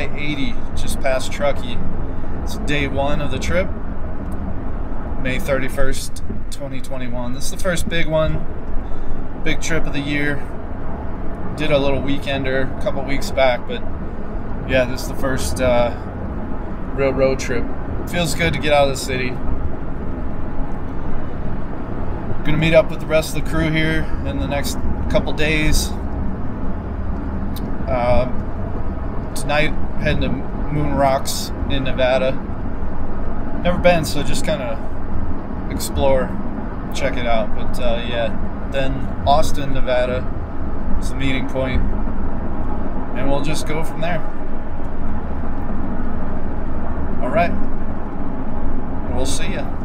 I 80 just past Truckee. It's day one of the trip, May 31st, 2021. This is the first big one, big trip of the year. Did a little weekender a couple weeks back, but yeah, this is the first uh, real road trip. Feels good to get out of the city. Gonna meet up with the rest of the crew here in the next couple days. Um, tonight, heading to Moon Rocks in Nevada. Never been, so just kind of explore, check it out. But uh, yeah, then Austin, Nevada is the meeting point, and we'll just go from there. All right, we'll see you.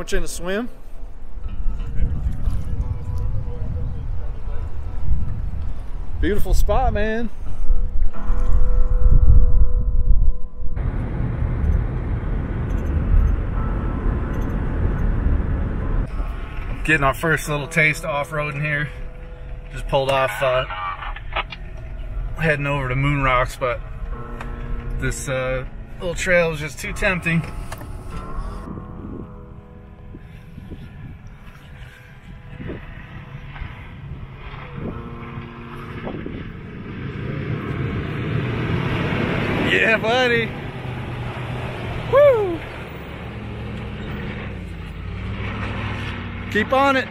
Sandwich and a swim. Beautiful spot, man. Getting our first little taste off-roading here. Just pulled off uh, heading over to Moon Rocks, but this uh, little trail is just too tempting. Yeah, buddy. Woo! Keep on it.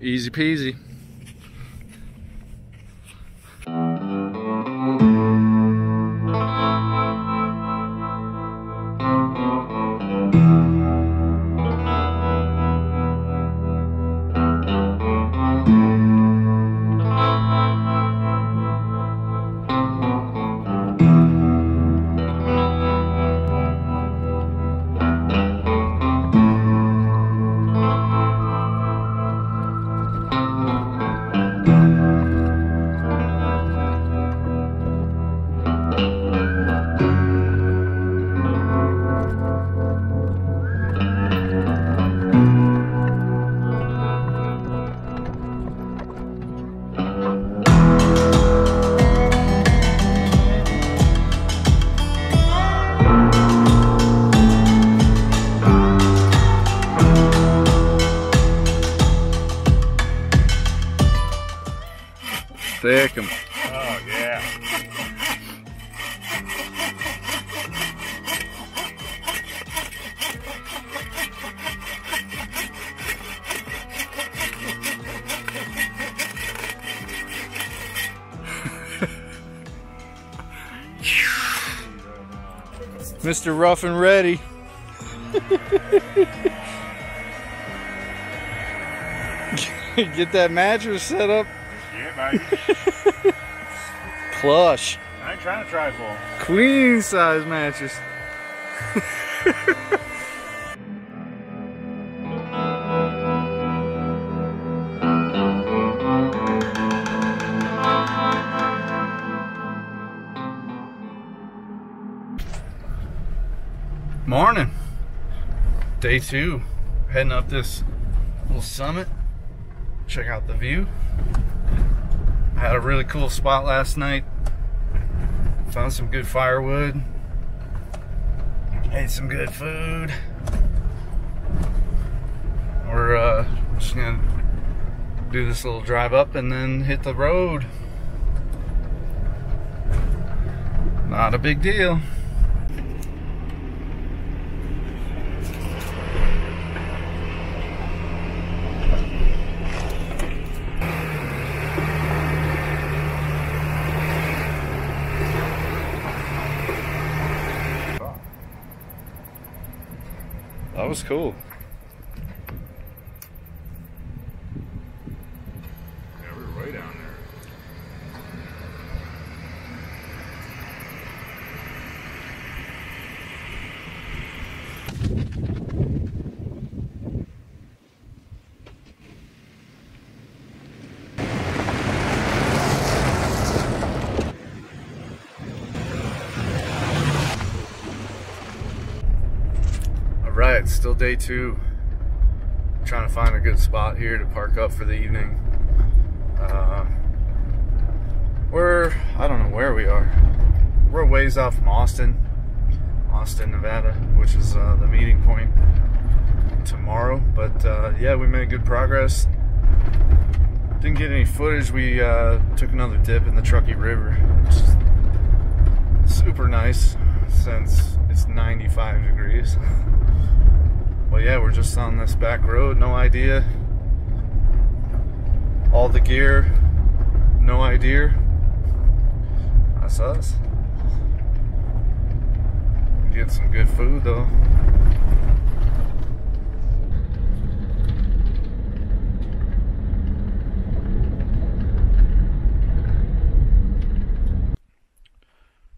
Easy peasy. Mr. Rough and Ready. Get that mattress set up Yeah, baby. plush. I ain't trying to trifle. Queen size mattress. Day two. Heading up this little summit. Check out the view. I had a really cool spot last night. Found some good firewood. Ate some good food. We're uh, just gonna do this little drive up and then hit the road. Not a big deal. that was cool. Day two. Trying to find a good spot here to park up for the evening. Uh, we're, I don't know where we are. We're a ways out from Austin, Austin, Nevada, which is uh, the meeting point tomorrow. But uh, yeah, we made good progress. Didn't get any footage. We uh, took another dip in the Truckee River, super nice since it's 95 degrees. Well, yeah, we're just on this back road, no idea. All the gear, no idea. That's us. Get some good food though.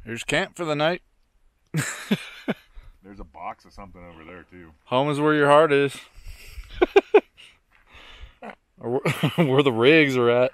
Here's camp for the night. box of something over there too. Home is where your heart is. where the rigs are at.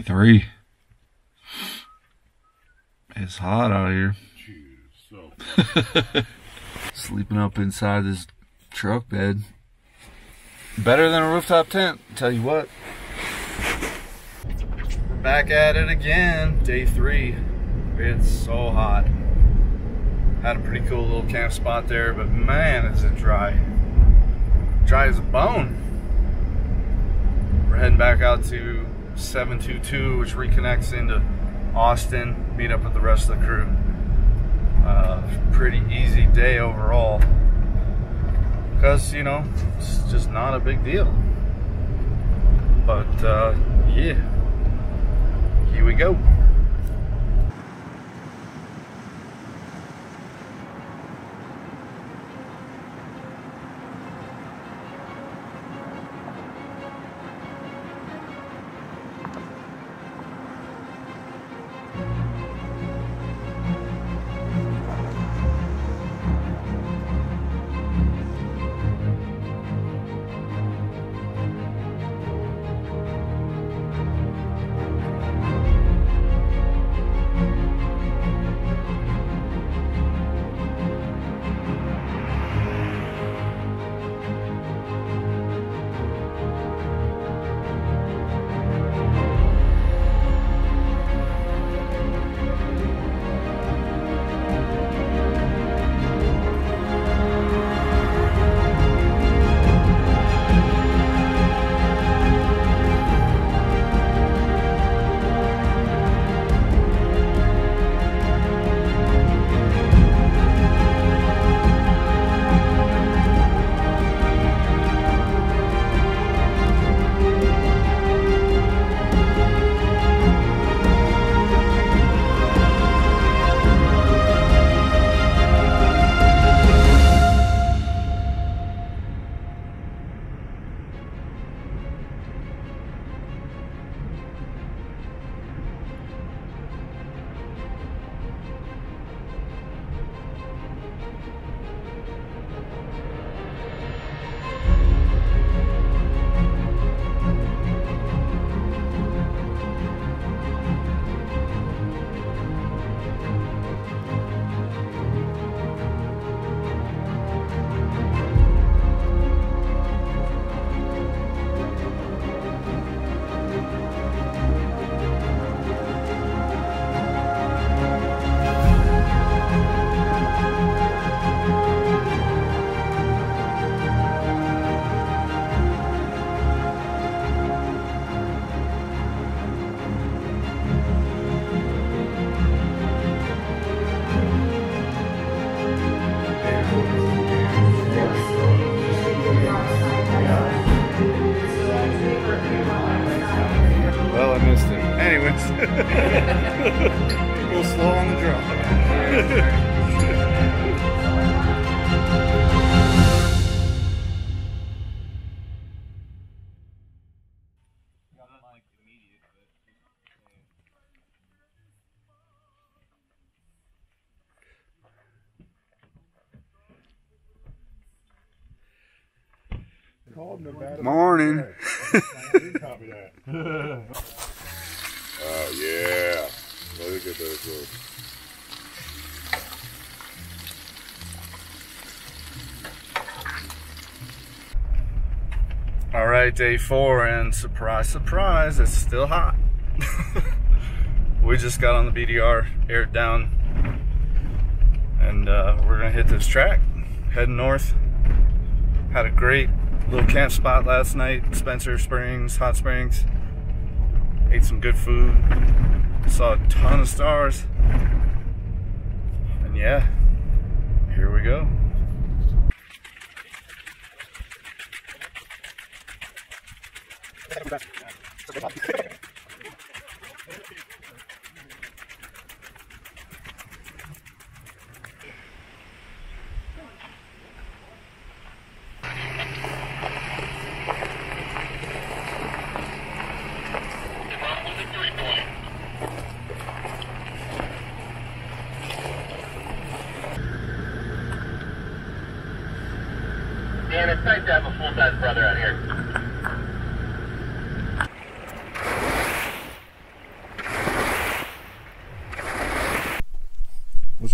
three It's hot out here. Sleeping up inside this truck bed. Better than a rooftop tent, tell you what. We're back at it again, day three. It's so hot. Had a pretty cool little camp spot there, but man, is it dry. Dry as a bone. We're heading back out to 722, which reconnects into Austin, meet up with the rest of the crew. Uh, pretty easy day overall. Because, you know, it's just not a big deal. But, uh, yeah. Here we go. Times. a little slow on the draw. Morning. All right, day four, and surprise, surprise, it's still hot. we just got on the BDR, aired down, and uh, we're gonna hit this track, heading north. Had a great little camp spot last night, Spencer Springs, Hot Springs. Ate some good food, saw a ton of stars, and yeah, here we go. 行きます。ちょっと待っ。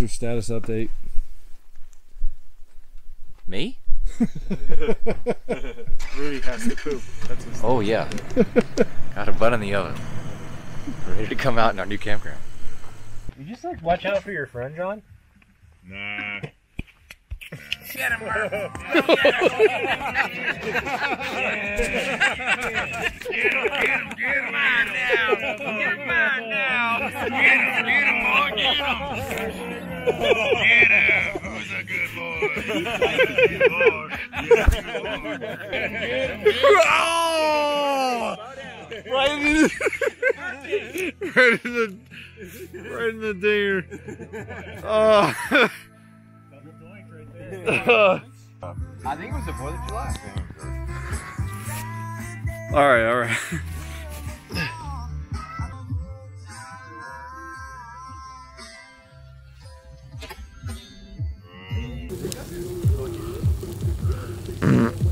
Your status update? Me? Rudy has to poop. That's his Oh yeah. Got a butt in the oven. Ready to come out in our new campground. You just like watch out for your friend, John. Nah. Right in the, right in the, right in the dinger. Oh. I think it was the Fourth of July. all right, all right. Nice